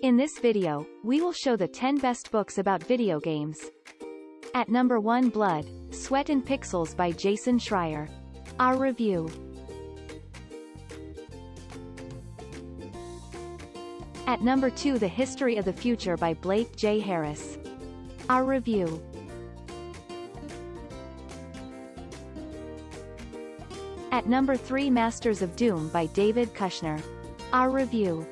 In this video, we will show the 10 best books about video games. At number 1 Blood, Sweat and Pixels by Jason Schreier. Our review. At number 2 The History of the Future by Blake J. Harris. Our review. At number 3 Masters of Doom by David Kushner. Our review.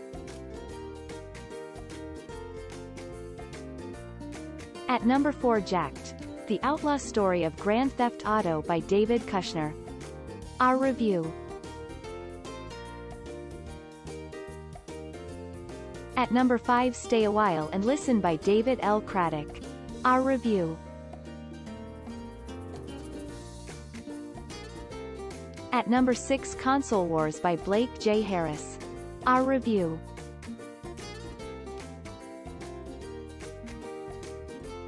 At number 4 Jacked. The Outlaw Story of Grand Theft Auto by David Kushner. Our review. At number 5 Stay a While and Listen by David L. Craddock. Our review. At number 6 Console Wars by Blake J. Harris. Our review.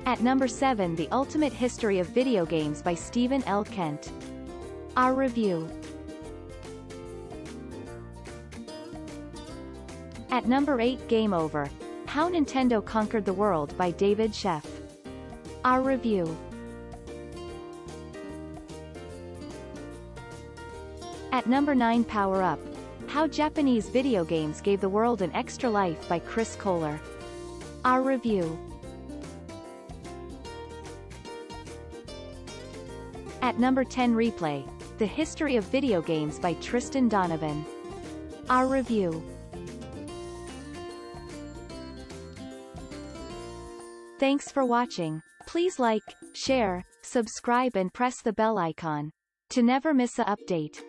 At number 7 The Ultimate History of Video Games by Stephen L. Kent. Our review. At number 8 Game Over. How Nintendo Conquered the World by David Sheff. Our review. At number 9 Power Up. How Japanese Video Games Gave the World an Extra Life by Chris Kohler. Our review. At number 10 Replay. The History of Video Games by Tristan Donovan. Our review. Thanks for watching. Please like, share, subscribe and press the bell icon to never miss a update.